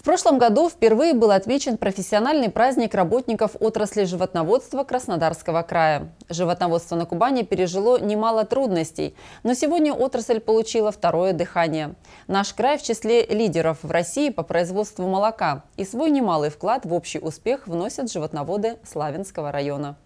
В прошлом году впервые был отмечен профессиональный праздник работников отрасли животноводства Краснодарского края. Животноводство на Кубани пережило немало трудностей, но сегодня отрасль получила второе дыхание. Наш край в числе лидеров в России по производству молока, и свой немалый вклад в общий успех вносят животноводы Славянского района.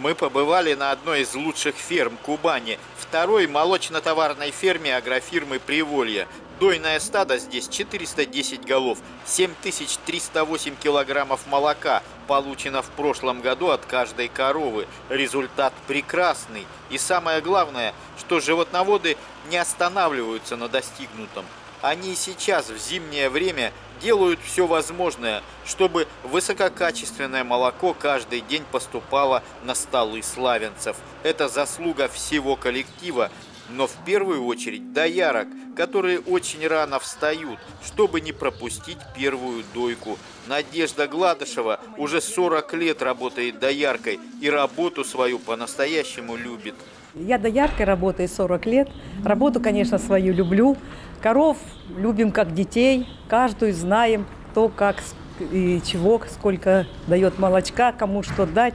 Мы побывали на одной из лучших ферм Кубани, второй молочно-товарной ферме агрофирмы «Приволье». Дойное стадо здесь 410 голов, 7308 килограммов молока получено в прошлом году от каждой коровы. Результат прекрасный. И самое главное, что животноводы не останавливаются на достигнутом. Они сейчас в зимнее время делают все возможное, чтобы высококачественное молоко каждый день поступало на столы славянцев. Это заслуга всего коллектива, но в первую очередь доярок, которые очень рано встают, чтобы не пропустить первую дойку. Надежда Гладышева уже 40 лет работает дояркой и работу свою по-настоящему любит. Я дояркой работаю 40 лет. Работу, конечно, свою люблю. Коров любим как детей. Каждую знаем, кто как и чего, сколько дает молочка, кому что дать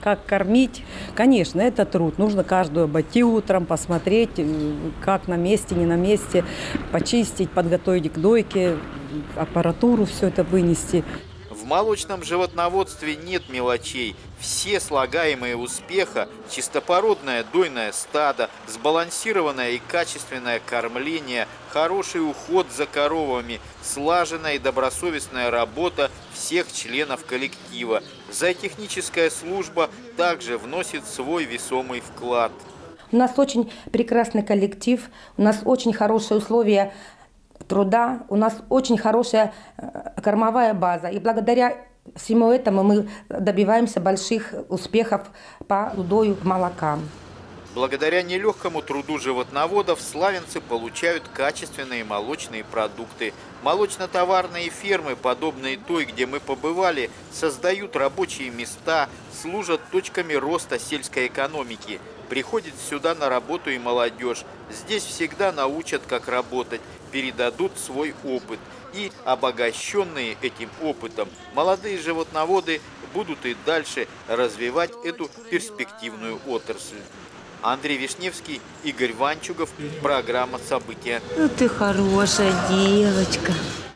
как кормить. Конечно, это труд. Нужно каждую обойти утром, посмотреть, э, как на месте, не на месте, почистить, подготовить к дойке, аппаратуру все это вынести молочном животноводстве нет мелочей. Все слагаемые успеха – чистопородное дойное стадо, сбалансированное и качественное кормление, хороший уход за коровами, слаженная и добросовестная работа всех членов коллектива. Зоотехническая служба также вносит свой весомый вклад. У нас очень прекрасный коллектив, у нас очень хорошие условия труда, у нас очень хорошая э, кормовая база. И благодаря всему этому мы добиваемся больших успехов по удою молока. Благодаря нелегкому труду животноводов славянцы получают качественные молочные продукты. Молочно-товарные фермы, подобные той, где мы побывали, создают рабочие места, служат точками роста сельской экономики. Приходит сюда на работу и молодежь. Здесь всегда научат, как работать, передадут свой опыт. И обогащенные этим опытом молодые животноводы будут и дальше развивать эту перспективную отрасль. Андрей Вишневский, Игорь Ванчугов. Программа «События». Ну ты хорошая девочка.